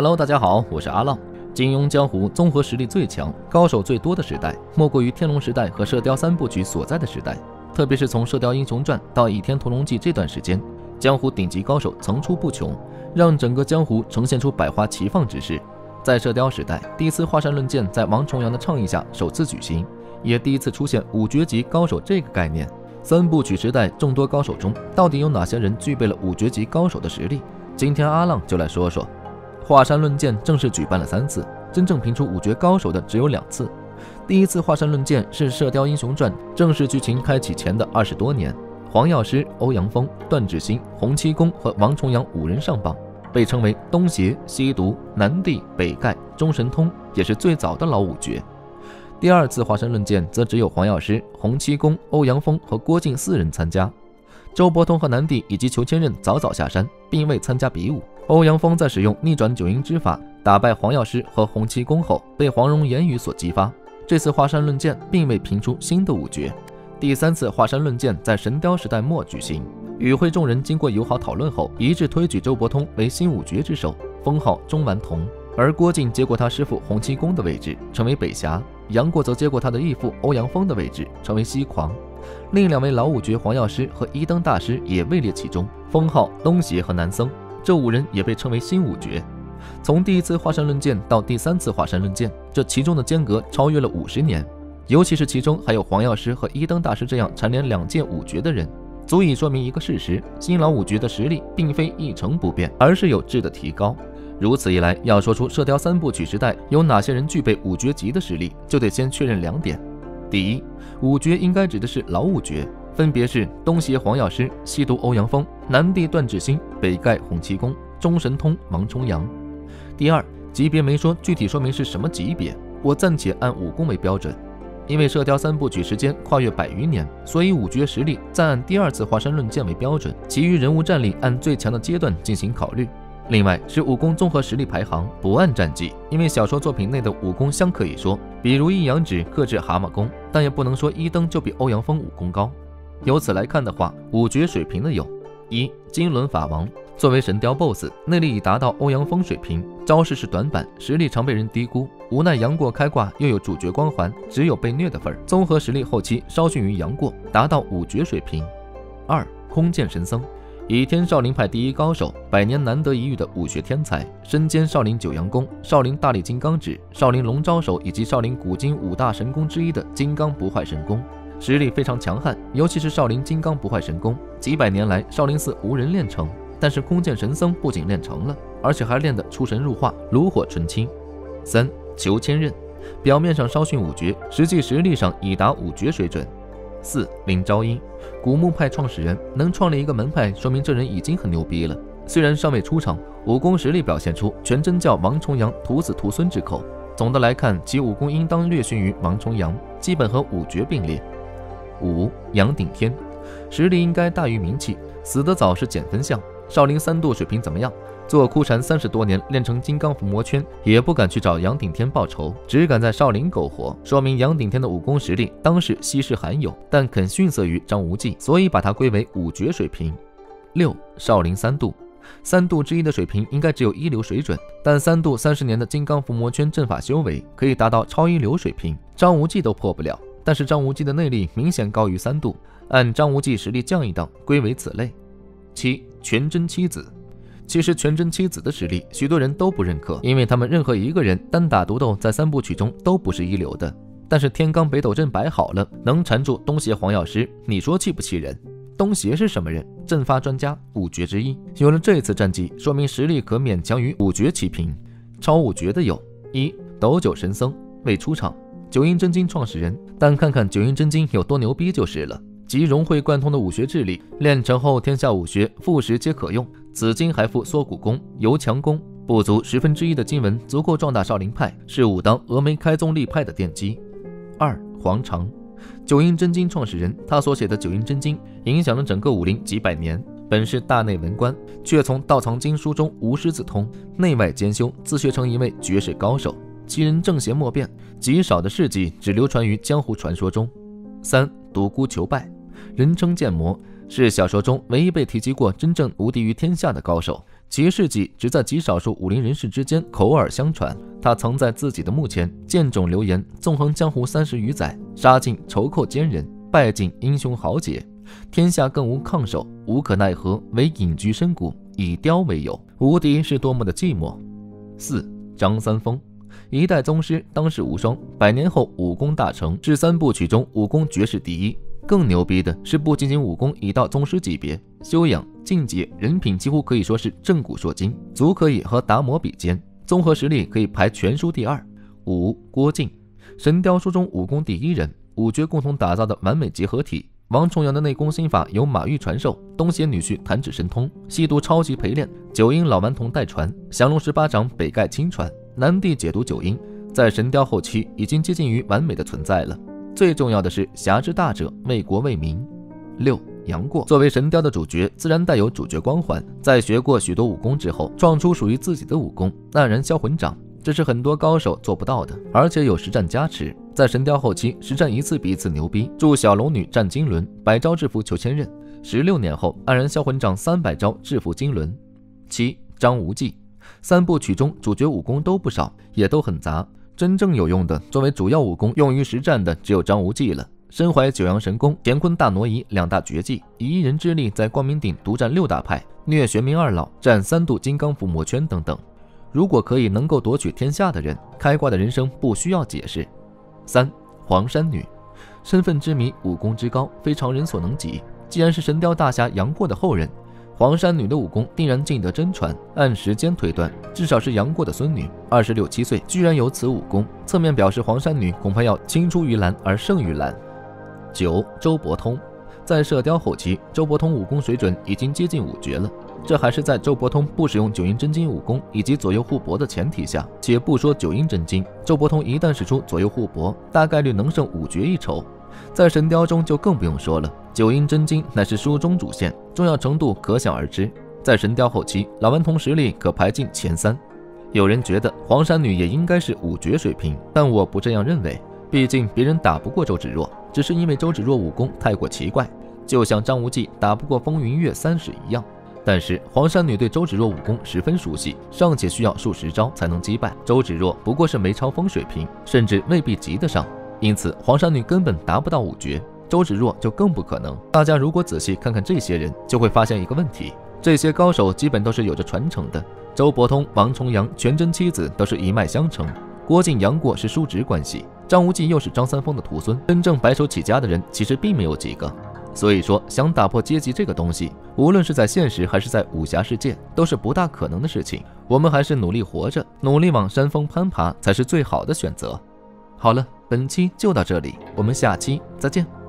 Hello，大家好，我是阿浪。金庸江湖综合实力最强、高手最多的时代，莫过于天龙时代和射雕三部曲所在的时代。特别是从《射雕英雄传》到《倚天屠龙记》这段时间，江湖顶级高手层出不穷，让整个江湖呈现出百花齐放之势。在射雕时代，第一次华山论剑在王重阳的倡议下首次举行，也第一次出现五绝级高手这个概念。三部曲时代众多高手中，到底有哪些人具备了五绝级高手的实力？今天阿浪就来说说。华山论剑正式举办了三次，真正评出五绝高手的只有两次。第一次华山论剑是《射雕英雄传》正式剧情开启前的二十多年，黄药师、欧阳锋、段志兴、洪七公和王重阳五人上榜，被称为东邪、西毒、南帝、北丐、中神通，也是最早的老五绝。第二次华山论剑则只有黄药师、洪七公、欧阳锋和郭靖四人参加，周伯通和南帝以及裘千仞早早下山，并未参加比武。欧阳锋在使用逆转九阴之法打败黄药师和洪七公后，被黄蓉言语所激发。这次华山论剑并未评出新的五绝。第三次华山论剑在神雕时代末举行，与会众人经过友好讨论后，一致推举周伯通为新五绝之首，封号中顽童。而郭靖接过他师父洪七公的位置，成为北侠；杨过则接过他的义父欧阳锋的位置，成为西狂。另两位老五绝黄药师和一灯大师也位列其中，封号东邪和南僧。这五人也被称为新五绝。从第一次华山论剑到第三次华山论剑，这其中的间隔超越了五十年。尤其是其中还有黄药师和一灯大师这样蝉联两届五绝的人，足以说明一个事实：新老五绝的实力并非一成不变，而是有质的提高。如此一来，要说出射雕三部曲时代有哪些人具备五绝级的实力，就得先确认两点：第一，五绝应该指的是老五绝。分别是东邪黄药师、西毒欧阳锋、南帝段志兴、北丐洪七公、中神通王重阳。第二，级别没说具体说明是什么级别，我暂且按武功为标准。因为射雕三部曲时间跨越百余年，所以五绝实力暂按第二次华山论剑为标准，其余人物战力按最强的阶段进行考虑。另外是武功综合实力排行，不按战绩，因为小说作品内的武功相可以说，比如一阳指克制蛤蟆功，但也不能说一灯就比欧阳锋武功高。由此来看的话，五绝水平的有：一金轮法王，作为神雕 BOSS，内力已达到欧阳锋水平，招式是短板，实力常被人低估。无奈杨过开挂，又有主角光环，只有被虐的份儿。综合实力后期稍逊于杨过，达到五绝水平。二空剑神僧，倚天少林派第一高手，百年难得一遇的武学天才，身兼少林九阳功、少林大力金刚指、少林龙招手以及少林古今五大神功之一的金刚不坏神功。实力非常强悍，尤其是少林金刚不坏神功，几百年来少林寺无人练成。但是空见神僧不仅练成了，而且还练得出神入化，炉火纯青。三裘千仞，表面上稍逊五绝，实际实力上已达五绝水准。四林朝英，古墓派创始人，能创立一个门派，说明这人已经很牛逼了。虽然尚未出场，武功实力表现出全真教王重阳徒子徒孙之口。总的来看，其武功应当略逊于王重阳，基本和五绝并列。五杨顶天，实力应该大于名气，死得早是减分项。少林三度水平怎么样？做枯禅三十多年，练成金刚伏魔圈，也不敢去找杨顶天报仇，只敢在少林苟活，说明杨顶天的武功实力当是稀世罕有，但肯逊色于张无忌，所以把他归为五绝水平。六少林三度，三度之一的水平应该只有一流水准，但三度三十年的金刚伏魔圈阵法修为可以达到超一流水平，张无忌都破不了。但是张无忌的内力明显高于三度，按张无忌实力降一档，归为此类。七全真七子，其实全真七子的实力许多人都不认可，因为他们任何一个人单打独斗在三部曲中都不是一流的。但是天罡北斗阵摆好了，能缠住东邪黄药师，你说气不气人？东邪是什么人？阵法专家，五绝之一。有了这次战绩，说明实力可勉强与五绝齐平。超五绝的有：一斗九神僧未出场。九阴真经创始人，但看看九阴真经有多牛逼就是了。集融会贯通的武学智力，练成后天下武学复时皆可用。此经还附缩骨功、游强功，不足十分之一的经文足够壮大少林派，是武当峨眉开宗立派的奠基。二黄长，九阴真经创始人，他所写的九阴真经影响了整个武林几百年。本是大内文官，却从道藏经书中无师自通，内外兼修，自学成一位绝世高手。其人正邪莫辨，极少的事迹只流传于江湖传说中。三独孤求败，人称剑魔，是小说中唯一被提及过真正无敌于天下的高手。其事迹只在极少数武林人士之间口耳相传。他曾在自己的墓前剑冢流言，纵横江湖三十余载，杀尽仇寇奸人，败尽英雄豪杰，天下更无抗手，无可奈何，唯隐居深谷，以雕为友。无敌是多么的寂寞。四张三丰，一代宗师，当世无双，百年后武功大成，是三部曲中武功绝世第一。更牛逼的是，不仅仅武功已到宗师级别，修养、境界、人品几乎可以说是震古烁今，足可以和达摩比肩，综合实力可以排全书第二。五郭靖，神雕书中武功第一人，五绝共同打造的完美结合体。王重阳的内功心法由马玉传授，东邪女婿弹指神通，西毒超级陪练，九阴老顽童代传，降龙十八掌北丐亲传，南帝解读九阴，在神雕后期已经接近于完美的存在了。最重要的是，侠之大者，为国为民。六杨过作为神雕的主角，自然带有主角光环。在学过许多武功之后，创出属于自己的武功——黯然销魂掌，这是很多高手做不到的，而且有实战加持。在神雕后期，实战一次比一次牛逼，助小龙女战金轮，百招制服裘千仞。十六年后，黯然销魂掌三百招制服金轮。七张无忌，三部曲中主角武功都不少，也都很杂。真正有用的，作为主要武功用于实战的，只有张无忌了。身怀九阳神功、乾坤大挪移两大绝技，以一人之力在光明顶独占六大派，虐玄冥二老，战三度金刚伏魔圈等等。如果可以能够夺取天下的人，开挂的人生不需要解释。三黄山女，身份之谜，武功之高，非常人所能及。既然是神雕大侠杨过的后人。黄山女的武功定然尽得真传，按时间推断，至少是杨过的孙女，二十六七岁居然有此武功，侧面表示黄山女恐怕要青出于蓝而胜于蓝。九周伯通，在射雕后期，周伯通武功水准已经接近五绝了，这还是在周伯通不使用九阴真经武功以及左右互搏的前提下。且不说九阴真经，周伯通一旦使出左右互搏，大概率能胜五绝一筹。在神雕中就更不用说了，九阴真经乃是书中主线，重要程度可想而知。在神雕后期，老顽童实力可排进前三。有人觉得黄山女也应该是五绝水平，但我不这样认为。毕竟别人打不过周芷若，只是因为周芷若武功太过奇怪，就像张无忌打不过风云月三使一样。但是黄山女对周芷若武功十分熟悉，尚且需要数十招才能击败周芷若，不过是梅超风水平，甚至未必及得上。因此，黄山女根本达不到五绝，周芷若就更不可能。大家如果仔细看看这些人，就会发现一个问题：这些高手基本都是有着传承的。周伯通、王重阳、全真七子都是一脉相承，郭靖、杨过是叔侄关系，张无忌又是张三丰的徒孙，真正白手起家的人其实并没有几个。所以说，想打破阶级这个东西，无论是在现实还是在武侠世界，都是不大可能的事情。我们还是努力活着，努力往山峰攀爬，才是最好的选择。好了。本期就到这里，我们下期再见。